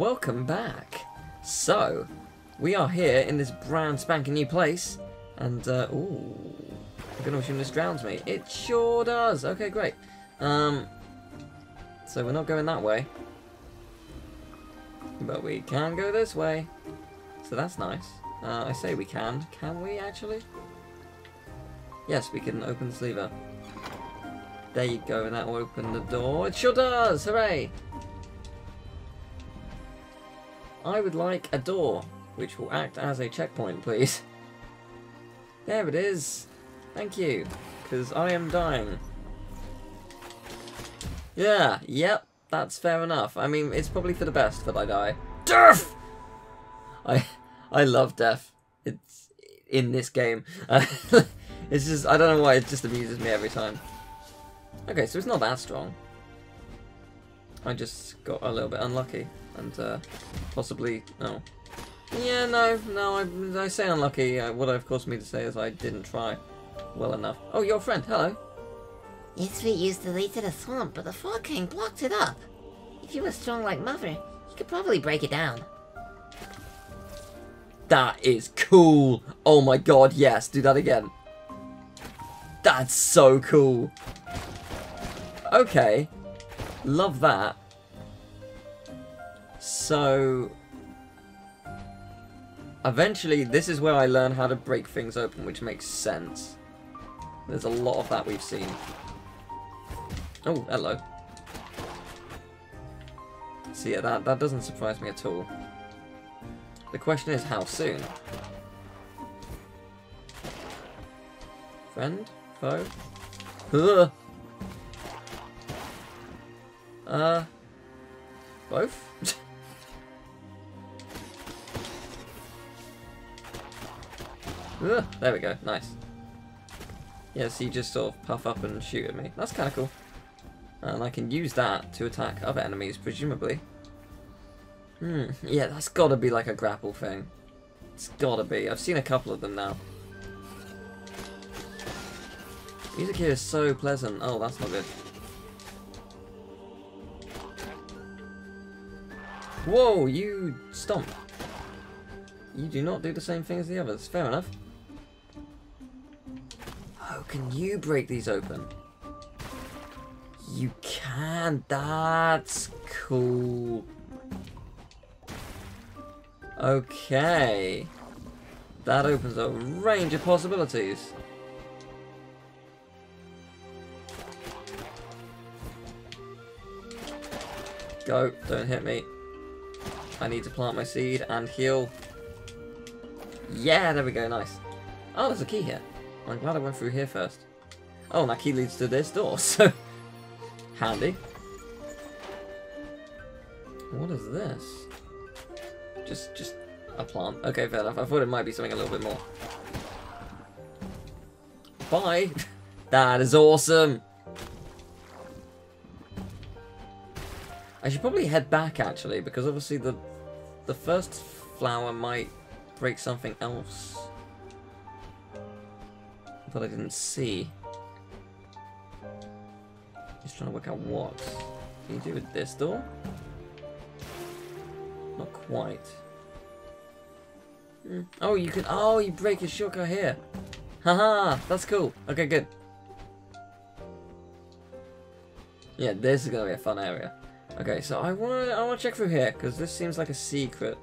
welcome back. So, we are here in this brand spanking new place, and, uh, ooh, I'm gonna assume this drowns me. It sure does. Okay, great. Um, so we're not going that way. But we can go this way. So that's nice. Uh, I say we can. Can we, actually? Yes, we can open this lever. There you go, and that will open the door. It sure does! Hooray! I would like a door, which will act as a checkpoint, please. There it is. Thank you, because I am dying. Yeah, yep, that's fair enough. I mean, it's probably for the best that I die. Death! I, I love death. It's in this game. it's just, I don't know why, it just amuses me every time. Okay, so it's not that strong. I just got a little bit unlucky and uh, possibly no. Yeah, no, no. I, I say unlucky. Uh, what I've caused me to say is I didn't try well enough. Oh, your friend. Hello. Its feet used to lead to the swamp, but the Frog King blocked it up. If you were strong like Mother, you could probably break it down. That is cool. Oh my god, yes. Do that again. That's so cool. Okay. Love that. So... Eventually, this is where I learn how to break things open, which makes sense. There's a lot of that we've seen. Oh, hello. So yeah, that, that doesn't surprise me at all. The question is, how soon? Friend? Foe? Ugh. Uh... Both? Ugh, there we go, nice. Yeah, so you just sort of puff up and shoot at me. That's kind of cool. And I can use that to attack other enemies, presumably. Hmm, yeah, that's gotta be like a grapple thing. It's gotta be. I've seen a couple of them now. Music here is so pleasant. Oh, that's not good. Whoa, you stomp. You do not do the same thing as the others. Fair enough. Can you break these open? You can. That's cool. Okay. That opens a range of possibilities. Go, don't hit me. I need to plant my seed and heal. Yeah, there we go, nice. Oh, there's a key here. I'm glad I went through here first. Oh, and that key leads to this door, so... Handy. What is this? Just, just a plant. Okay, fair enough. I thought it might be something a little bit more. Bye! that is awesome! I should probably head back, actually, because obviously the the first flower might break something else that I didn't see. Just trying to work out what. Can you do with this door? Not quite. Mm. Oh, you can. Oh, you break your shotgun here. Haha, that's cool. Okay, good. Yeah, this is gonna be a fun area. Okay, so I wanna I wanna check through here because this seems like a secret.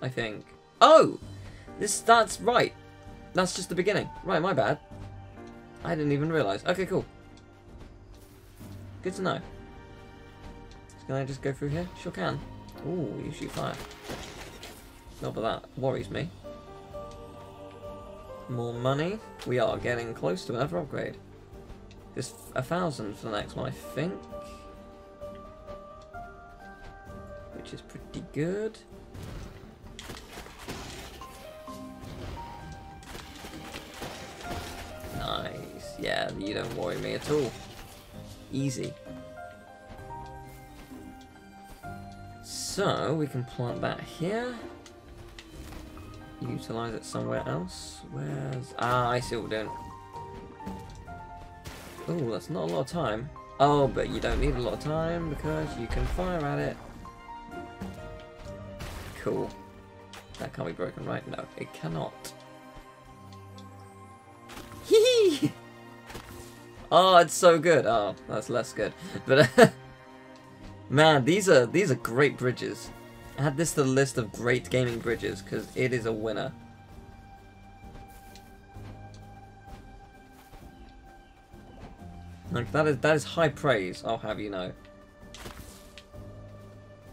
I think. Oh, this that's right. That's just the beginning. Right, my bad. I didn't even realize. Okay, cool. Good to know. Can I just go through here? Sure can. Ooh, you shoot fire. Not that that worries me. More money. We are getting close to another upgrade. Just a thousand for the next one, I think. Which is pretty good. You don't worry me at all. Easy. So, we can plant that here. Utilize it somewhere else. Where's... Ah, I see what we're doing. Oh, that's not a lot of time. Oh, but you don't need a lot of time because you can fire at it Cool. That can't be broken, right? No, it cannot. Oh, it's so good. Oh, that's less good. But man, these are these are great bridges. Add this to the list of great gaming bridges because it is a winner. Like that is that is high praise. I'll have you know.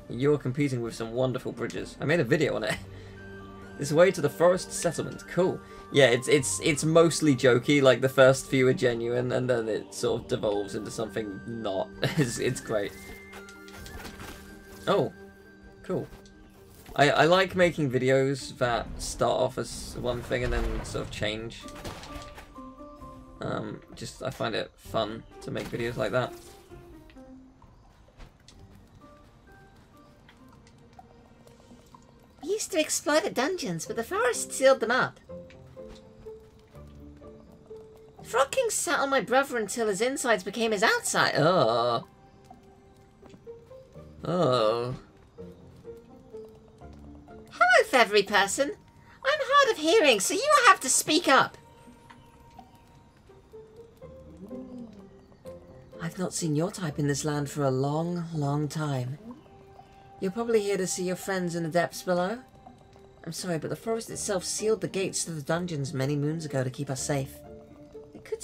You're competing with some wonderful bridges. I made a video on it. This way to the forest settlement. Cool. Yeah, it's it's it's mostly jokey. Like the first few are genuine, and then it sort of devolves into something not. it's it's great. Oh, cool. I I like making videos that start off as one thing and then sort of change. Um, just I find it fun to make videos like that. We used to explore the dungeons, but the forest sealed them up. Frog King sat on my brother until his insides became his outside. Oh. Oh. Hello, feathery person. I'm hard of hearing, so you have to speak up. I've not seen your type in this land for a long, long time. You're probably here to see your friends in the depths below? I'm sorry, but the forest itself sealed the gates to the dungeons many moons ago to keep us safe.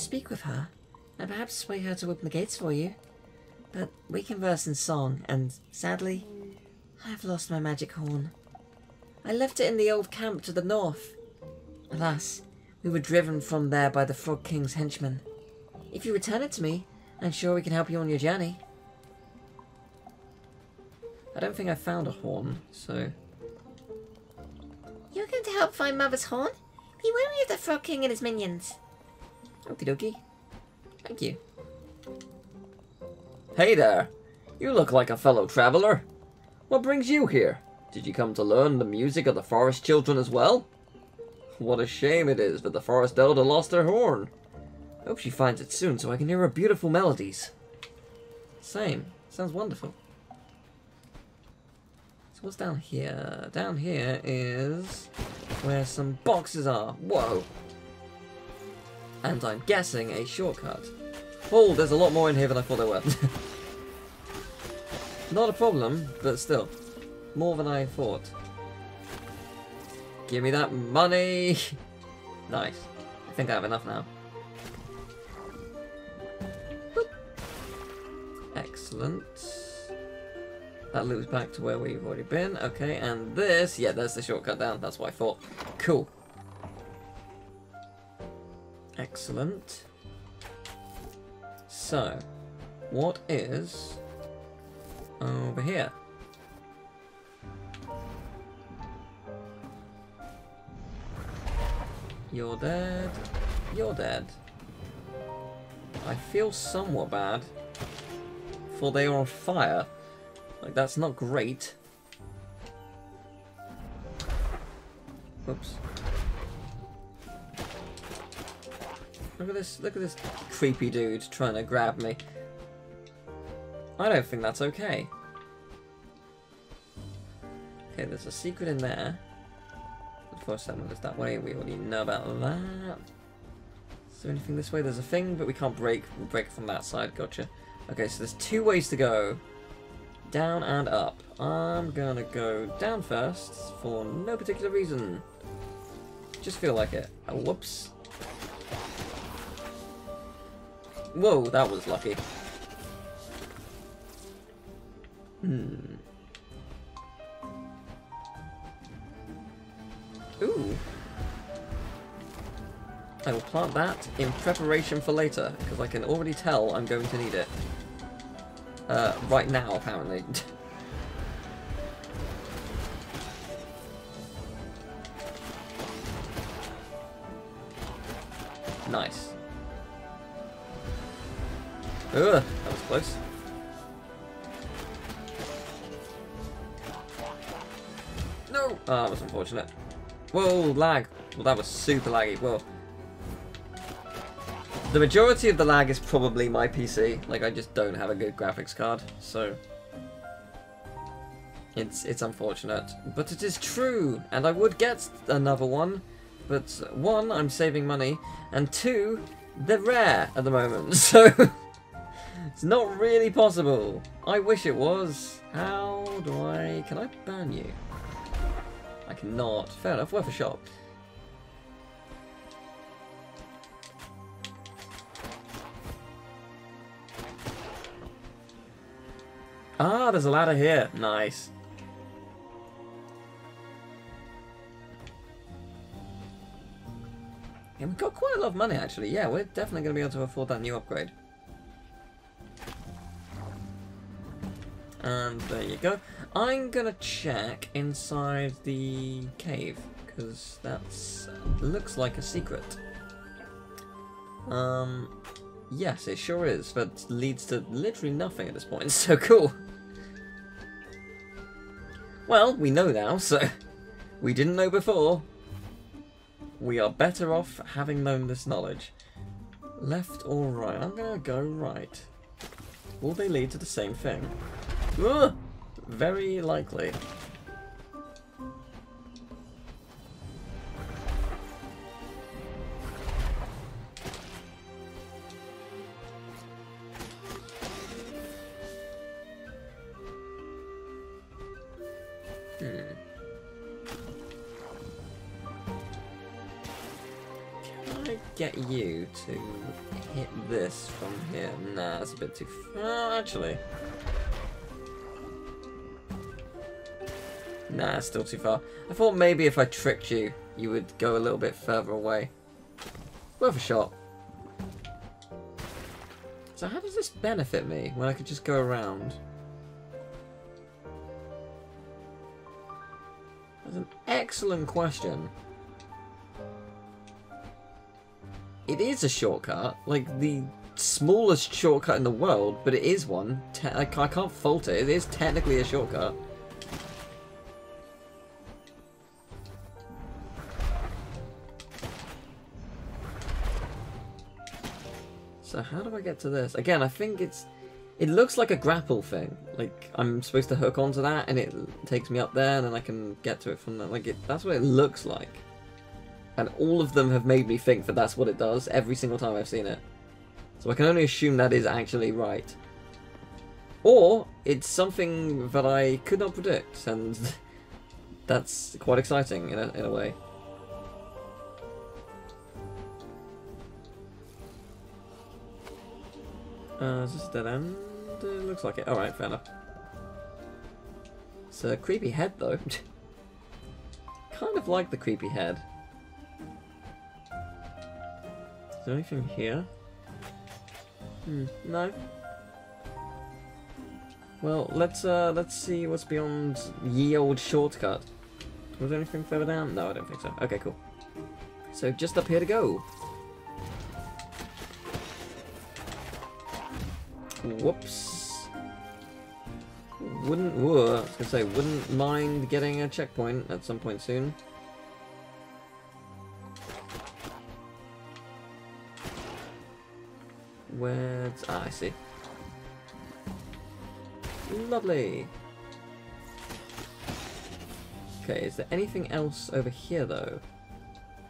Speak with her, and perhaps sway her to open the gates for you. But we converse in song, and sadly, I've lost my magic horn. I left it in the old camp to the north. Alas, we were driven from there by the Frog King's henchmen. If you return it to me, I'm sure we can help you on your journey. I don't think I found a horn, so You're going to help find Mother's horn? Be wary of the Frog King and his minions. Okie dokie. Thank you. Hey there! You look like a fellow traveler. What brings you here? Did you come to learn the music of the forest children as well? What a shame it is that the forest elder lost her horn. I Hope she finds it soon so I can hear her beautiful melodies. Same. Sounds wonderful. So what's down here? Down here is where some boxes are. Whoa. And I'm guessing a shortcut. Oh, there's a lot more in here than I thought there were. Not a problem, but still. More than I thought. Give me that money! nice. I think I have enough now. Boop. Excellent. That loops back to where we've already been. Okay, and this, yeah, there's the shortcut down. That's what I thought. Cool. Excellent. So, what is over here? You're dead. You're dead. I feel somewhat bad. For they are on fire. Like, that's not great. Oops. Look at this, look at this creepy dude trying to grab me. I don't think that's okay. Okay, there's a secret in there. The first settlement is that way, we already know about that. Is there anything this way? There's a thing, but we can't break. We'll break from that side, gotcha. Okay, so there's two ways to go. Down and up. I'm gonna go down first, for no particular reason. Just feel like it. Oh, whoops. Whoa, that was lucky. Hmm. Ooh. I will plant that in preparation for later, because I can already tell I'm going to need it. Uh, right now, apparently. nice. Ugh, that was close. No! Ah, that was unfortunate. Whoa, lag. Well, that was super laggy. Whoa. The majority of the lag is probably my PC. Like, I just don't have a good graphics card, so... It's it's unfortunate, but it is true, and I would get another one, but one, I'm saving money, and two, they're rare at the moment, so it's not really possible. I wish it was. How do I... can I ban you? I cannot. Fair enough, worth a shot. Ah, there's a ladder here. Nice. Yeah, we've got quite a lot of money actually. Yeah, we're definitely going to be able to afford that new upgrade. And there you go. I'm to check inside the cave because that looks like a secret. Um, yes, it sure is. but leads to literally nothing at this point. So cool. Well, we know now, so we didn't know before. We are better off having known this knowledge. Left or right? I'm gonna go right. Will they lead to the same thing? Ugh! Very likely. Hmm. Can I get you to hit this from here? Nah, that's a bit too far, actually. Nah, still too far. I thought maybe if I tricked you, you would go a little bit further away. Worth a shot. So how does this benefit me when I could just go around? That's an excellent question. It is a shortcut, like the smallest shortcut in the world, but it is one. Te I I can't fault it. It is technically a shortcut. So how do I get to this? Again, I think it's... It looks like a grapple thing. Like, I'm supposed to hook onto that, and it takes me up there, and then I can get to it from there. Like, it, that's what it looks like. And all of them have made me think that that's what it does every single time I've seen it. So I can only assume that is actually right. Or, it's something that I could not predict, and that's quite exciting in a, in a way. Uh, is this dead end? Uh, looks like it. Alright, fair enough. It's a creepy head, though. kind of like the creepy head. Is there anything here? Hmm, no. Well, let's uh, let's see what's beyond ye old shortcut. Was there anything further down? No, I don't think so. Okay, cool. So just up here to go. Whoops. Wouldn't, whoa, I was gonna say, wouldn't mind getting a checkpoint at some point soon. Where's, ah, I see. Lovely. Okay, is there anything else over here though?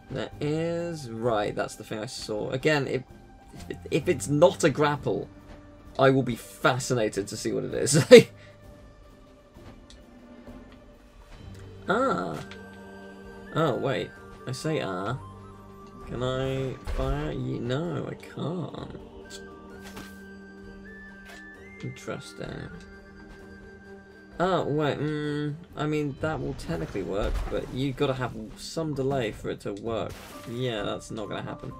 There is, right, that's the thing I saw. Again, if, if it's not a grapple, I will be fascinated to see what it is. ah. Oh, wait. I say ah. Can I fire you? No, I can't. Interesting. Oh, wait, mm, I mean, that will technically work, but you've got to have some delay for it to work. Yeah, that's not going to happen.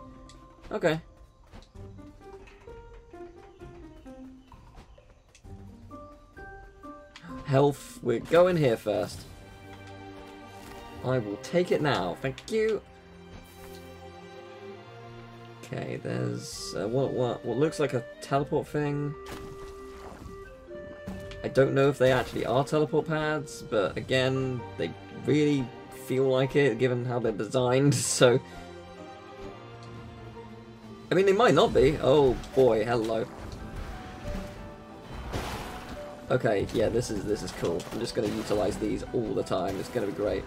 Okay. Health, we're going here first. I will take it now, thank you. Okay, there's uh, what, what, what looks like a teleport thing. I don't know if they actually are teleport pads, but again, they really feel like it given how they're designed, so... I mean, they might not be. Oh boy, hello. Okay, yeah, this is this is cool. I'm just gonna utilize these all the time. It's gonna be great.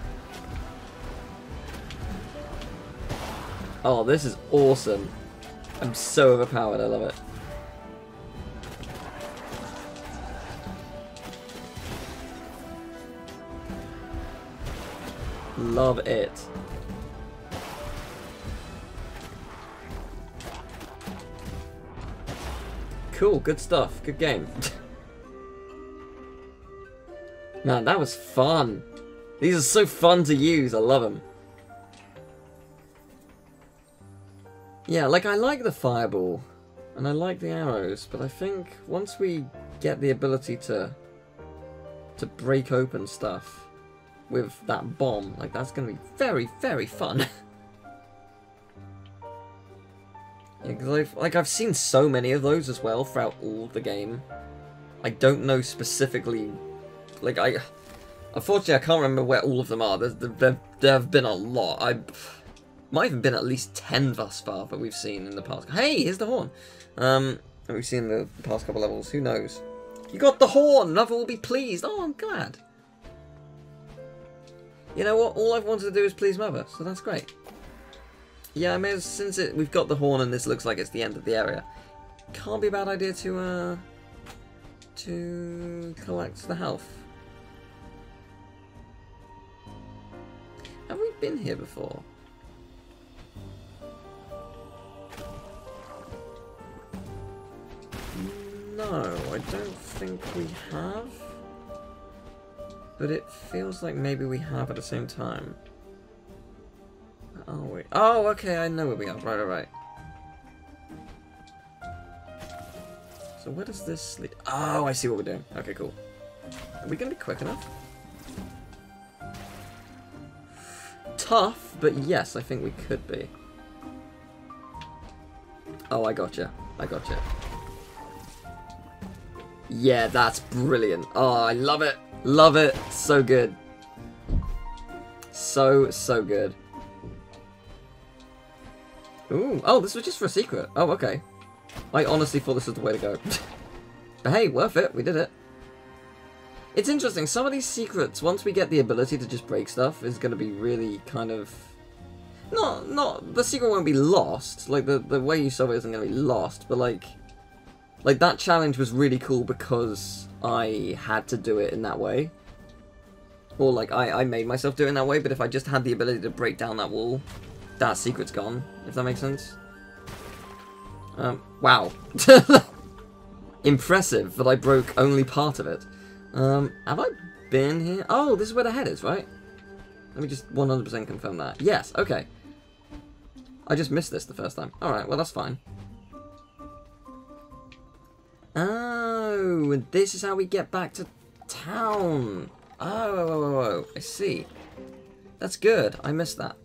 Oh, this is awesome. I'm so overpowered, I love it. Love it. Cool, good stuff, good game. Man, that was fun. These are so fun to use, I love them. Yeah, like I like the fireball, and I like the arrows, but I think once we get the ability to to break open stuff with that bomb, like that's gonna be very, very fun. yeah, because I've like I've seen so many of those as well throughout all the game. I don't know specifically, like I, unfortunately I can't remember where all of them are. There's, there, there have been a lot. I. Might have been at least 10 thus far that we've seen in the past. Hey, here's the horn. Um, we've seen the past couple levels. Who knows? You got the horn! Mother will be pleased. Oh, I'm glad. You know what? All I've wanted to do is please Mother, so that's great. Yeah, I mean, since it, we've got the horn and this looks like it's the end of the area, can't be a bad idea to, uh, to collect the health. Been here before? No, I don't think we have. But it feels like maybe we have at the same time. Oh, wait. Oh, okay, I know where we are. Right, right, right. So where does this lead? Oh, I see what we're doing. Okay, cool. Are we going to be quick enough? Tough, but yes, I think we could be. Oh, I gotcha. I gotcha. Yeah, that's brilliant. Oh, I love it. Love it. So good. So, so good. Ooh. Oh, this was just for a secret. Oh, okay. I honestly thought this was the way to go. but hey, worth it. We did it. It's interesting. Some of these secrets, once we get the ability to just break stuff, is going to be really kind of... Not, not... The secret won't be lost. Like, the, the way you solve it isn't going to be lost. But, like... Like, that challenge was really cool because I had to do it in that way. Or, like, I, I made myself do it in that way, but if I just had the ability to break down that wall, that secret's gone, if that makes sense. Um, wow. Impressive that I broke only part of it. Um, have I been here? Oh, this is where the head is, right? Let me just 100% confirm that. Yes, okay. I just missed this the first time. Alright, well that's fine. Oh, and this is how we get back to town. Oh, oh, oh, oh, I see. That's good. I missed that.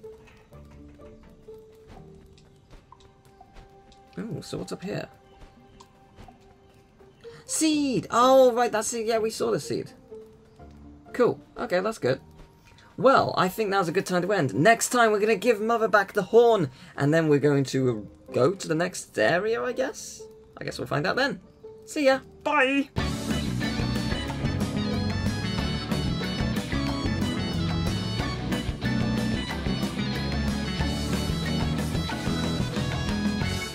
Oh, so what's up here? Seed! Oh, right, that's it. Yeah, we saw the seed. Cool. Okay, that's good. Well, I think now's a good time to end. Next time, we're going to give Mother back the horn, and then we're going to go to the next area, I guess? I guess we'll find out then. See ya. Bye.